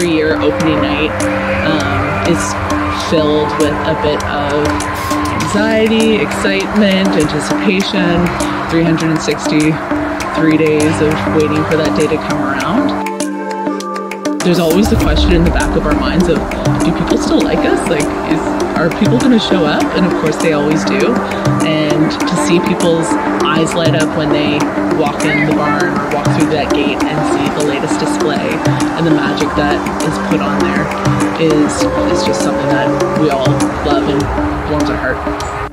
year opening night um, is filled with a bit of anxiety, excitement, anticipation, 363 days of waiting for that day to come around. There's always the question in the back of our minds of, do people still like us? Like, is are people going to show up? And of course, they always do. And to see people's eyes light up when they walk in the barn or walk through that gate and that is put on there is is just something that we all love and warms our heart.